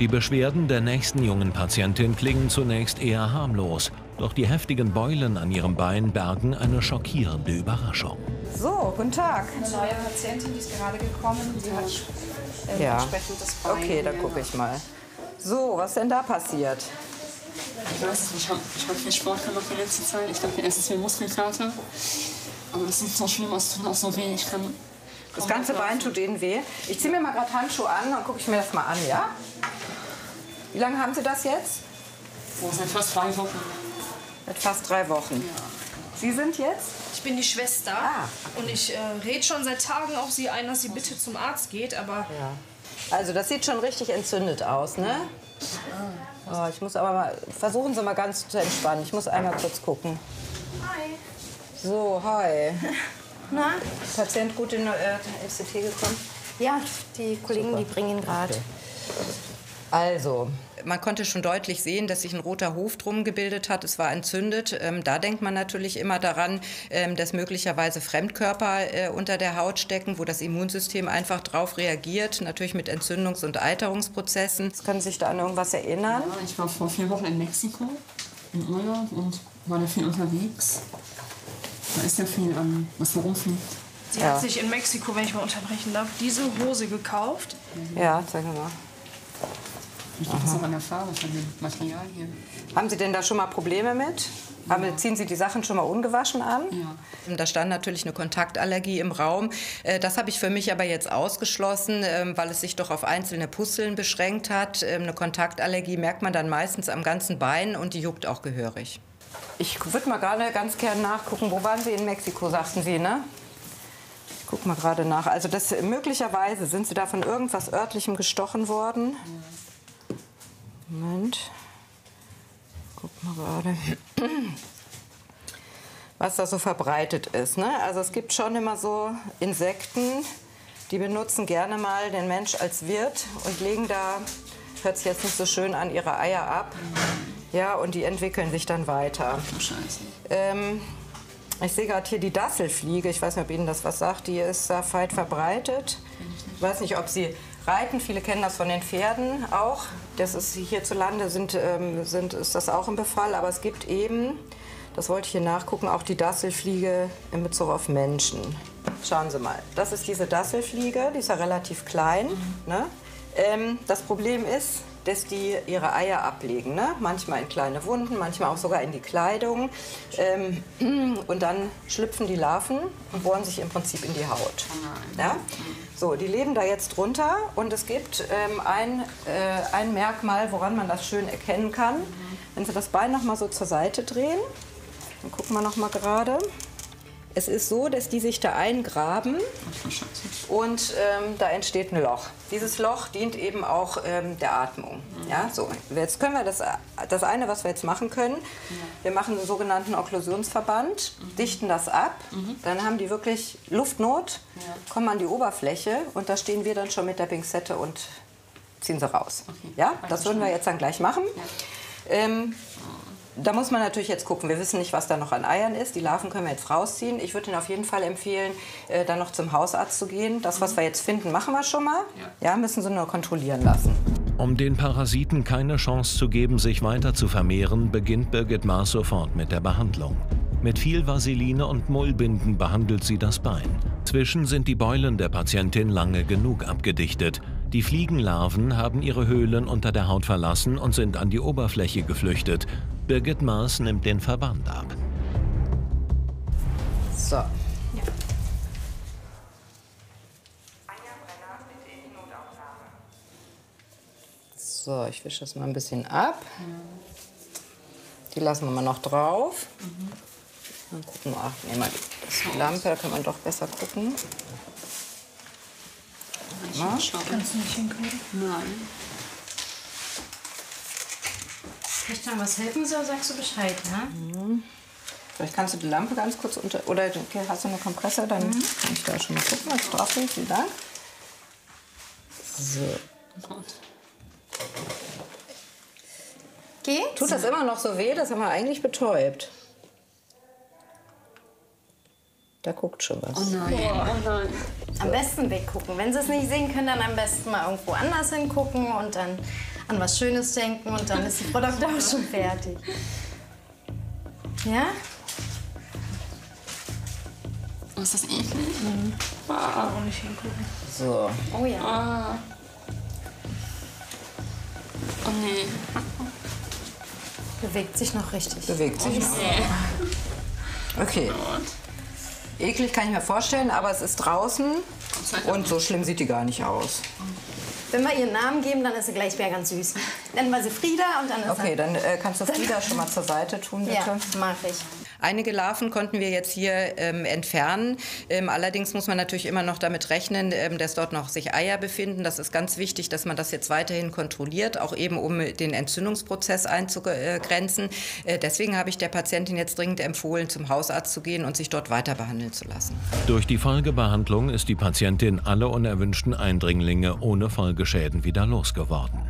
Die Beschwerden der nächsten jungen Patientin klingen zunächst eher harmlos. Doch die heftigen Beulen an ihrem Bein bergen eine schockierende Überraschung. So, guten Tag. Eine neue Patientin, die ist gerade gekommen, die hat äh, Ja. entsprechend das Bein. Okay, da gucke ich mal. So, was ist denn da passiert? Ich weiß nicht, ich habe hab viel Sport gemacht die letzte Zeit. Ich dachte erst, es wäre Muskelkater. Aber das ist so schlimm, es tut auch so weh. Ich kann. Das ganze Bein tut Ihnen weh. Ich ziehe mir mal gerade Handschuhe an, dann gucke ich mir das mal an, ja? Wie lange haben Sie das jetzt? Oh, seit fast drei Wochen. Seit fast drei Wochen. Sie sind jetzt? Ich bin die Schwester Ah. und ich äh, rede schon seit Tagen auf sie ein, dass sie bitte zum Arzt geht, aber Ja. Also das sieht schon richtig entzündet aus, ne? Oh, ich muss aber mal, versuchen Sie mal ganz zu entspannen. Ich muss einmal kurz gucken. Hi. So, hi. Na? Patient gut in äh, FCT gekommen? Ja, die Kollegen, die bringen ihn gerade. Also, man konnte schon deutlich sehen, dass sich ein roter Hof drum gebildet hat. Es war entzündet. Ähm, da denkt man natürlich immer daran, ähm, dass möglicherweise Fremdkörper äh, unter der Haut stecken, wo das Immunsystem einfach drauf reagiert, natürlich mit Entzündungs- und Alterungsprozessen. Können Sie sich da an irgendwas erinnern? Ja, ich war vor vier Wochen in Mexiko im Urlaub und war da viel unterwegs. Da ist ja viel, ähm, was rumfliegt. sie Ja. hat sich in Mexiko, wenn ich mal unterbrechen darf, diese Hose gekauft. Ja, sagen wir mal. Ich liegt das auch an der Farbe von dem Material hier. Haben Sie denn da schon mal Probleme mit? Haben, ziehen Sie die Sachen schon mal ungewaschen an? Ja. Da stand natürlich eine Kontaktallergie im Raum. Äh, Das habe ich für mich aber jetzt ausgeschlossen, ähm, weil es sich doch auf einzelne Pusteln beschränkt hat. Ähm, Eine Kontaktallergie merkt man dann meistens am ganzen Bein und die juckt auch gehörig. Ich würde mal gerade ganz gern nachgucken. Wo waren Sie in Mexiko, sagten Sie, ne? Ich gucke mal gerade nach. Also das, möglicherweise sind Sie da von irgendwas örtlichem gestochen worden. Moment. Guck mal gerade. Was da so verbreitet ist. Ne? Also es gibt schon immer so Insekten, die benutzen gerne mal den Mensch als Wirt und legen da, hört sich jetzt nicht so schön an, ihre Eier ab. Ja, und die entwickeln sich dann weiter. Scheiße. Ähm, ich sehe gerade hier die Dasselfliege. Ich weiß nicht, ob Ihnen das was sagt. Die ist da weit verbreitet. Ich weiß nicht, ob Sie reiten. Viele kennen das von den Pferden auch. Das ist hierzulande sind, ähm, sind, ist das auch im Befall. Aber es gibt eben, das wollte ich hier nachgucken, auch die Dasselfliege in Bezug auf Menschen. Schauen Sie mal. Das ist diese Dasselfliege. Die ist ja relativ klein. Ne? Ähm, das Problem ist, dass die ihre Eier ablegen. Ne? Manchmal in kleine Wunden, manchmal auch sogar in die Kleidung. Ähm, und dann schlüpfen die Larven und bohren sich im Prinzip in die Haut. Ja? So, die leben da jetzt drunter und es gibt ähm, ein, äh, ein Merkmal, woran man das schön erkennen kann. Wenn Sie das Bein noch mal so zur Seite drehen, dann gucken wir noch mal gerade. Es ist so, dass die sich da eingraben. Und ähm, da entsteht ein Loch. Dieses Loch dient eben auch ähm, der Atmung. Ja, so. Jetzt können wir das, das eine, was wir jetzt machen können, wir machen einen sogenannten Okklusionsverband, dichten das ab, dann haben die wirklich Luftnot, kommen an die Oberfläche und da stehen wir dann schon mit der Pinzette und ziehen sie raus. Ja, das würden wir jetzt dann gleich machen. Ähm, da muss man natürlich jetzt gucken. Wir wissen nicht, was da noch an Eiern ist. Die Larven können wir jetzt rausziehen. Ich würde Ihnen auf jeden Fall empfehlen, äh, dann noch zum Hausarzt zu gehen. Das, was wir jetzt finden, machen wir schon mal. Ja, müssen Sie nur kontrollieren lassen. Um den Parasiten keine Chance zu geben, sich weiter zu vermehren, beginnt Birgit Maas sofort mit der Behandlung. Mit viel Vaseline und Mullbinden behandelt sie das Bein. Zwischen sind die Beulen der Patientin lange genug abgedichtet. Die Fliegenlarven haben ihre Höhlen unter der Haut verlassen und sind an die Oberfläche geflüchtet. Birgit Maas nimmt den Verband ab. So. So, ich wische das mal ein bisschen ab. Die lassen wir mal noch drauf. Dann gucken wir, ach, nehmen wir die Lampe, da kann man doch besser gucken. Na? Kannst du nicht hinkriegen? Nein. Kann ich da was helfen soll, sagst du Bescheid, ja? Vielleicht kannst du die Lampe ganz kurz unter. Oder okay, hast du einen Kompressor, dann kann ich da schon mal gucken, was drauf ist. Vielen Dank. So. Gott. Geht's? Tut das immer noch so weh? Das haben wir eigentlich betäubt. Da guckt schon was. Oh nein, oh nein. Am besten weggucken. Wenn sie es nicht sehen können, dann am besten mal irgendwo anders hingucken und dann an was Schönes denken und dann ist die Doktor auch schon fertig. Ja? Oh, ist das eklig? Auch nicht hingucken. So. Oh ja. Ah. Oh nee. Bewegt sich noch richtig. Bewegt sich noch. Okay. Eklig kann ich mir vorstellen, aber es ist draußen und so schlimm sieht die gar nicht aus. Wenn wir ihren Namen geben, dann ist sie gleich wieder ganz süß. Nennen wir sie Frieda und dann ist Okay, dann äh, kannst du Frieda schon mal zur Seite tun, bitte. Ja, mach ich. Einige Larven konnten wir jetzt hier ähm, entfernen. Ähm, allerdings muss man natürlich immer noch damit rechnen, ähm, dass dort noch sich Eier befinden. Das ist ganz wichtig, dass man das jetzt weiterhin kontrolliert, auch eben um den Entzündungsprozess einzugrenzen. Äh, deswegen habe ich der Patientin jetzt dringend empfohlen, zum Hausarzt zu gehen und sich dort weiter behandeln zu lassen. Durch die Folgebehandlung ist die Patientin alle unerwünschten Eindringlinge ohne Folgeschäden wieder losgeworden.